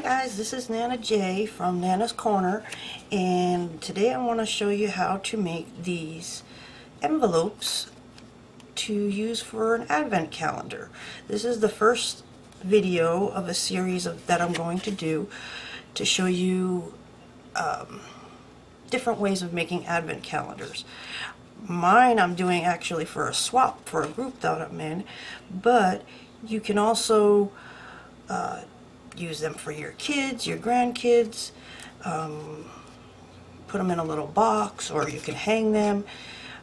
Hi guys, this is Nana J from Nana's Corner and today I want to show you how to make these envelopes to use for an advent calendar. This is the first video of a series of, that I'm going to do to show you um, different ways of making advent calendars. Mine I'm doing actually for a swap for a group that I'm in, but you can also uh, use them for your kids, your grandkids, um, put them in a little box or you can hang them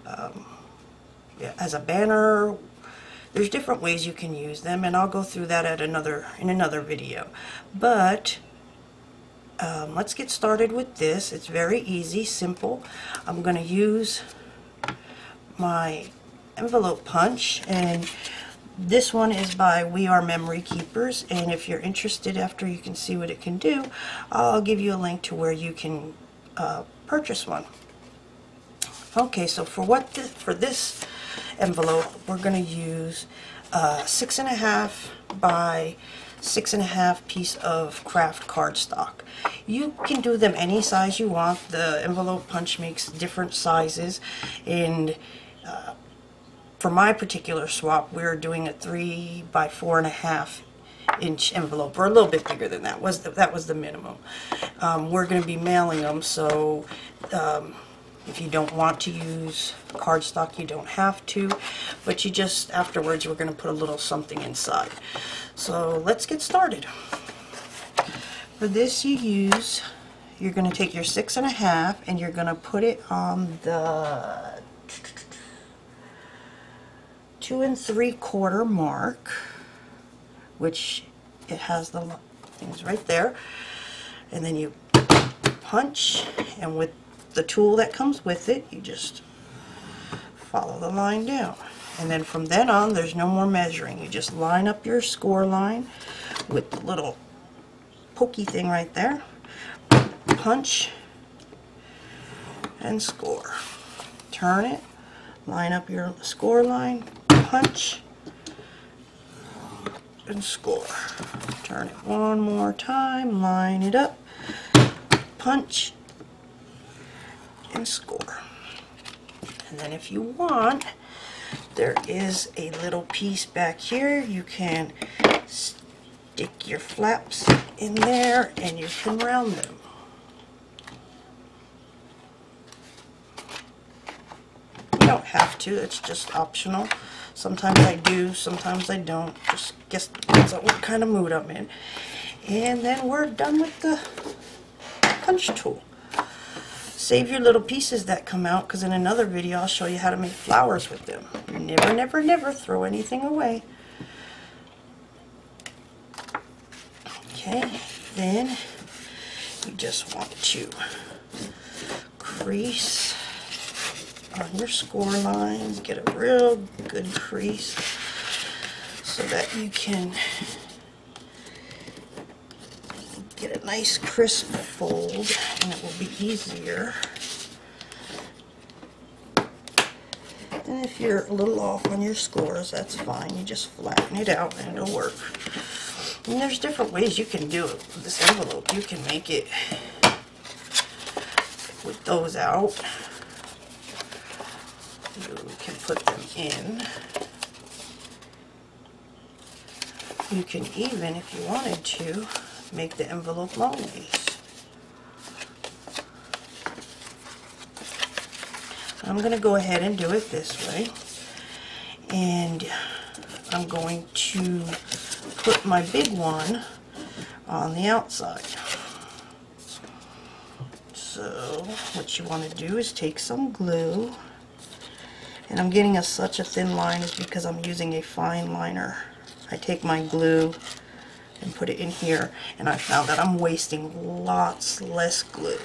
um, as a banner. There's different ways you can use them and I'll go through that at another in another video. But um, let's get started with this. It's very easy, simple. I'm going to use my envelope punch and this one is by We Are Memory Keepers and if you're interested after you can see what it can do I'll give you a link to where you can uh, purchase one. Okay so for what th for this envelope we're going to use uh, six and a half by six and a half piece of craft cardstock. You can do them any size you want. The envelope punch makes different sizes and uh, for my particular swap, we are doing a three by four and a half inch envelope, or a little bit bigger than that. Was the, that was the minimum. Um, we're going to be mailing them, so um, if you don't want to use cardstock, you don't have to. But you just afterwards, we're going to put a little something inside. So let's get started. For this, you use. You're going to take your six and a half, and you're going to put it on the two and three quarter mark, which it has the things right there. And then you punch, and with the tool that comes with it, you just follow the line down. And then from then on, there's no more measuring. You just line up your score line with the little pokey thing right there. Punch and score. Turn it, line up your score line, punch and score. Turn it one more time, line it up, punch and score. And then if you want, there is a little piece back here. You can stick your flaps in there and you can round them. You don't have to, it's just optional. Sometimes I do, sometimes I don't. Just guess what kind of mood I'm in. And then we're done with the punch tool. Save your little pieces that come out because in another video I'll show you how to make flowers with them. Never, never, never throw anything away. Okay, then you just want to crease on your score lines, get a real good crease so that you can get a nice crisp fold and it will be easier. And if you're a little off on your scores, that's fine. You just flatten it out and it'll work. And there's different ways you can do it with this envelope. You can make it with those out put them in. You can even, if you wanted to, make the envelope long. I'm going to go ahead and do it this way. And I'm going to put my big one on the outside. So what you want to do is take some glue and I'm getting a, such a thin line is because I'm using a fine liner. I take my glue and put it in here and I found that I'm wasting lots less glue.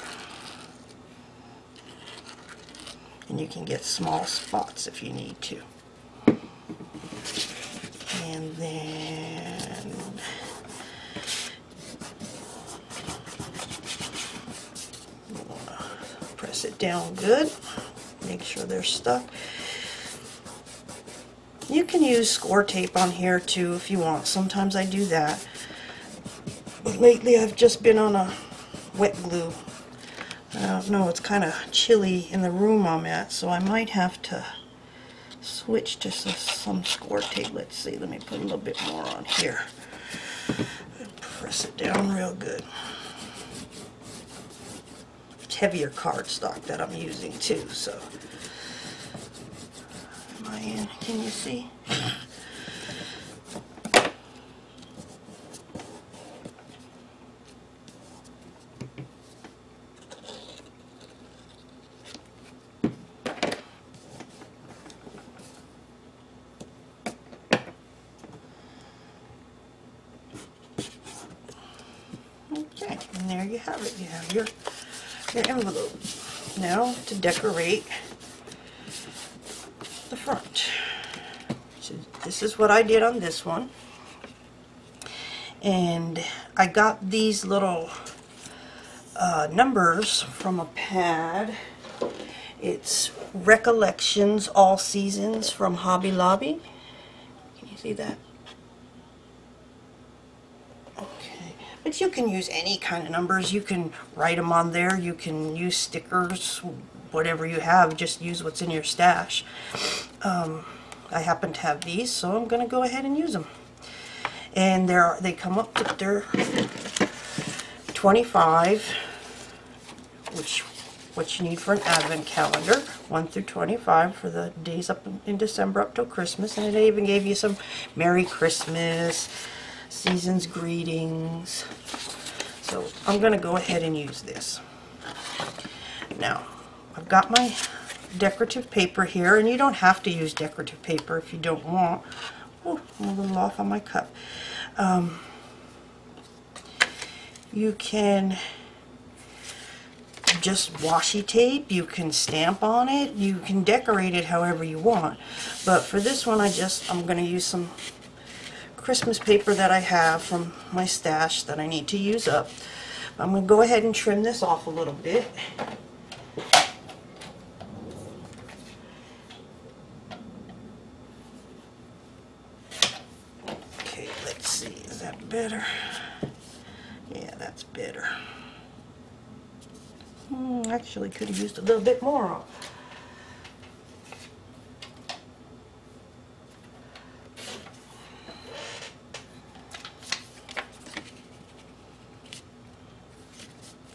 And you can get small spots if you need to. And then press it down good. Make sure they're stuck. You can use score tape on here too if you want. Sometimes I do that. But lately I've just been on a wet glue. Uh, I don't know, it's kind of chilly in the room I'm at, so I might have to switch to some, score tape. Let's see, let me put a little bit more on here. Press it down real good. It's heavier cardstock that I'm using too, so. Can you see? Okay, and there you have it. You have your, your envelope. Now to decorate front. So this is what I did on this one. And I got these little uh, numbers from a pad. It's Recollections All Seasons from Hobby Lobby. Can you see that? Okay, but you can use any kind of numbers. You can write them on there. You can use stickers, whatever you have. Just use what's in your stash. Um, I happen to have these, so I'm going to go ahead and use them. And they're, they come up to their 25, which what you need for an advent calendar, 1 through 25 for the days up in, December up till Christmas. And it even gave you some Merry Christmas, season's greetings. So I'm going to go ahead and use this. Now, I've got my decorative paper here, and you don't have to use decorative paper if you don't want. Oh, I'm a little off on my cup. Um, you can just washi tape, you can stamp on it, you can decorate it however you want. But for this one I just, I'm going to use some Christmas paper that I have from my stash that I need to use up. I'm going to go ahead and trim this off a little bit. Okay, let's see, is that better? Yeah, that's better. Hmm, actually could have used a little bit more. of.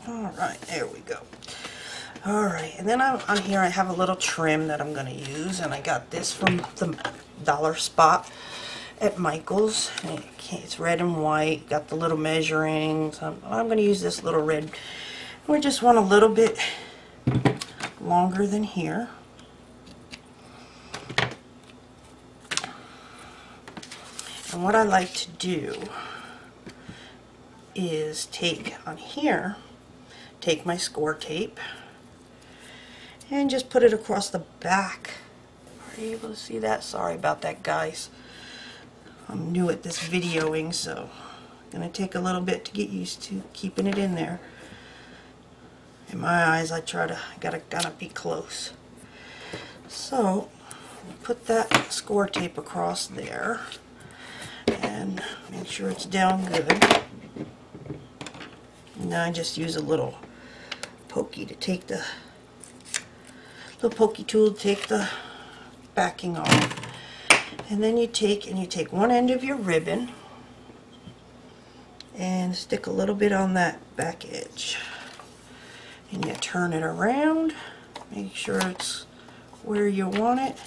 All right, there we go. All right, and then I'm, on here I have a little trim that I'm going to use, and I got this from the Dollar Spot at Michael's. It's red and white, got the little measurings. I'm, I'm going to use this little red. We just want a little bit longer than here. And what I like to do is take on here, take my score tape, and just put it across the back. Are you able to see that? Sorry about that, guys. I'm new at this videoing, so I'm going to take a little bit to get used to keeping it in there. In my eyes, I try to, gotta, gotta be close. So, put that score tape across there and make sure it's down good. And I just use a little pokey to take the little pokey tool to take the backing off. And then you take and you take one end of your ribbon and stick a little bit on that back edge. And you turn it around, make sure it's where you want it.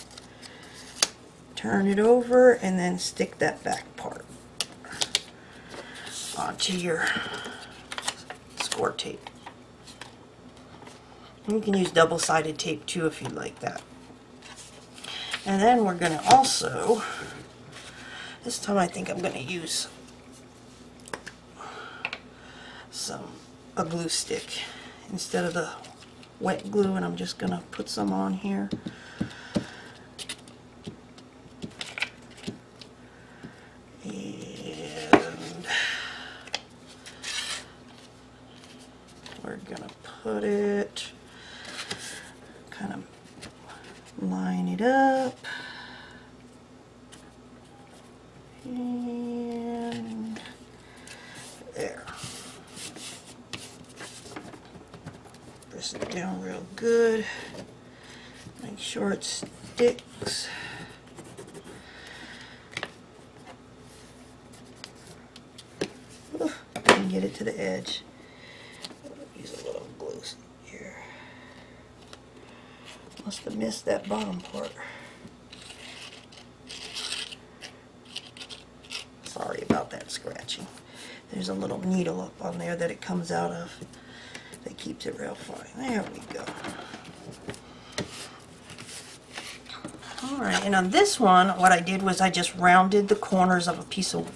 Turn it over and then stick that back part onto your score tape. You can use double-sided tape too if you'd like that. And then we're going to also, this time I think I'm going to use some, a glue stick instead of the wet glue and I'm just going to put some on here. And we're going to put it, kind of line it up. And there. press it down real good. Make sure it sticks. Oof, and get it to the edge. Use a little glue here. Must have missed that bottom part. Sorry about that scratching. There's a little needle up on there that it comes out of that keeps it real fine. There we go. Alright, and on this one, what I did was I just rounded the corners of a piece of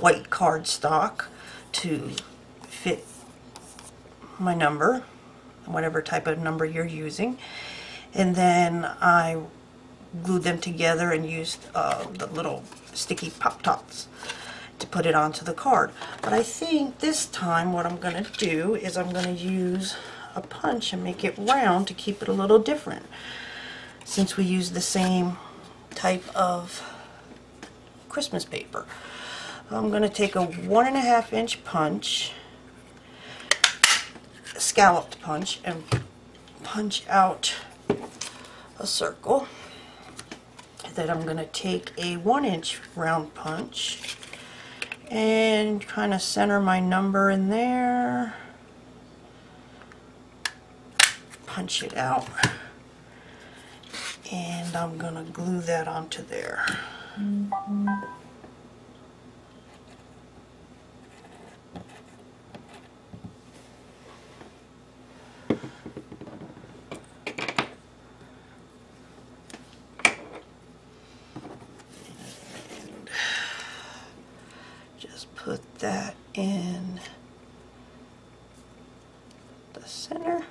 white cardstock to fit my number, whatever type of number you're using. And then I glued them together and used uh, the little sticky pop dots to put it onto the card. But I think this time what I'm going to do is I'm going to use a punch and make it round to keep it a little different. Since we use the same type of Christmas paper. I'm going to take a one and a half inch punch, scalloped punch, and punch out a circle. Then I'm going to take a one inch round punch and kind of center my number in there. Punch it out. And I'm going to glue that onto there. Mm -hmm. That in the center.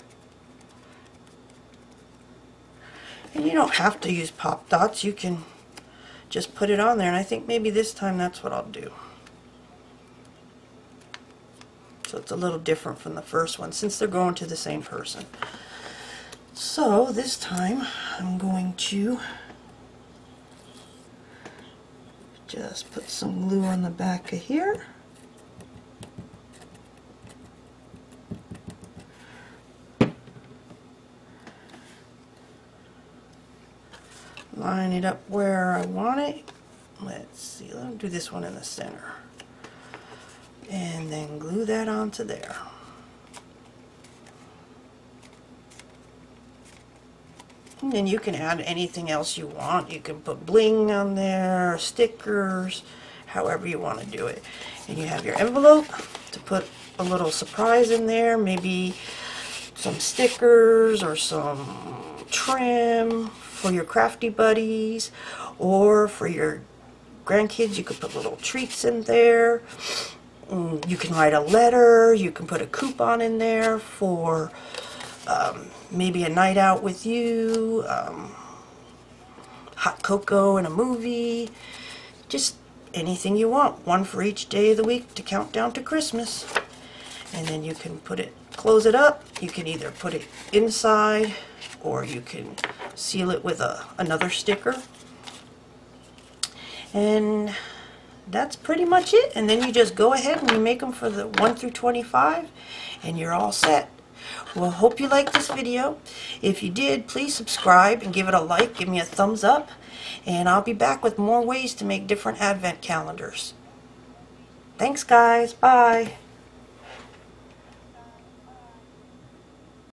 And you don't have to use pop dots. You can just put it on there. And I think maybe this time that's what I'll do. So it's a little different from the first one since they're going to the same person. So this time I'm going to just put some glue on the back of here. Line it up where I want it. Let's see, let me do this one in the center. And then glue that onto there. And then you can add anything else you want. You can put bling on there, stickers, however you want to do it. And you have your envelope to put a little surprise in there, maybe some stickers or some trim for your crafty buddies or for your grandkids. You could put little treats in there. Mm, you can write a letter. You can put a coupon in there for um, maybe a night out with you, um, hot cocoa and a movie, just anything you want. One for each day of the week to count down to Christmas. And then you can put it, close it up. You can either put it inside or you can seal it with a, another sticker. And that's pretty much it. And then you just go ahead and you make them for the 1 through 25 and you're all set. Well, hope you liked this video. If you did, please subscribe and give it a like. Give me a thumbs up. And I'll be back with more ways to make different advent calendars. Thanks, guys. Bye.